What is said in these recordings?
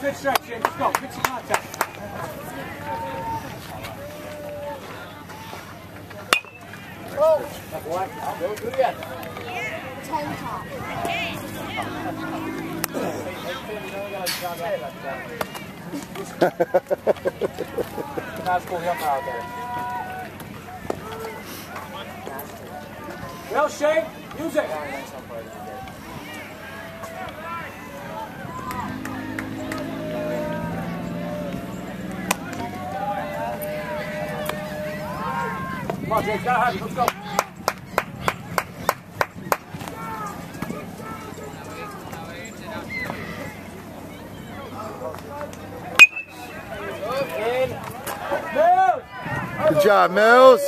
Good stretch, Jim. Stop. Good contact. Oh! Go. Do it again. Ten top. That's cool. Help out there. Well, Shane, use it. Come on, it. Let's go. Good job, Mills.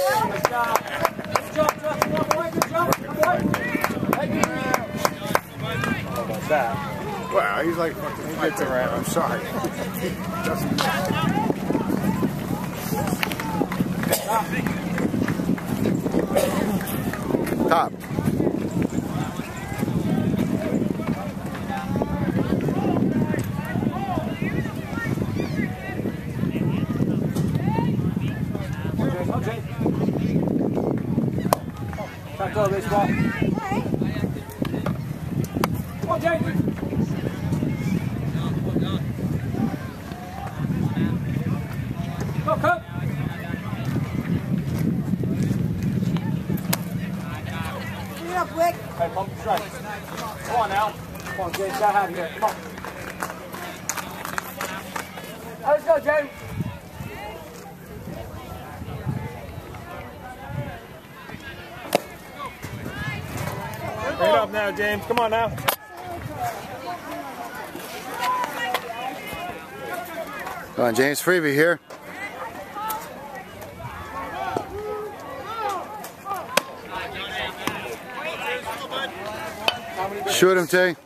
That? Wow, he's like fucking he gets around. I'm sorry. Top. James, on, James. Back over this ball. Come on, James. Go, come. Get it up, Wick. Hey, pump straight. Come on now. Come on, James. Get out of here. Come on. Let's go, James. Bring it up now, James. Come on now. Come on, James Freebie here. Shoot him, Tay.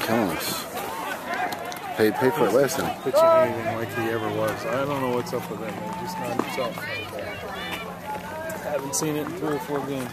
Killing us. Pay, pay for it last time. Pitching anything like he ever was. I don't know what's up with him. man. Just not himself. I haven't seen it in three or four games.